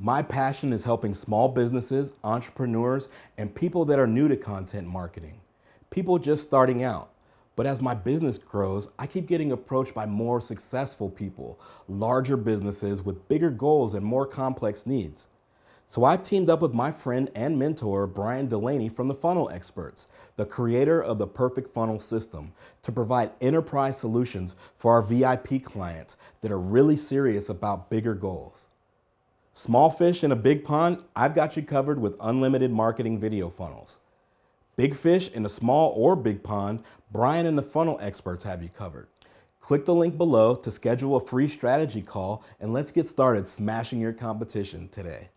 My passion is helping small businesses, entrepreneurs, and people that are new to content marketing. People just starting out. But as my business grows, I keep getting approached by more successful people, larger businesses with bigger goals and more complex needs. So I've teamed up with my friend and mentor, Brian Delaney from the Funnel Experts, the creator of the Perfect Funnel System, to provide enterprise solutions for our VIP clients that are really serious about bigger goals. Small fish in a big pond, I've got you covered with unlimited marketing video funnels. Big fish in a small or big pond, Brian and the funnel experts have you covered. Click the link below to schedule a free strategy call and let's get started smashing your competition today.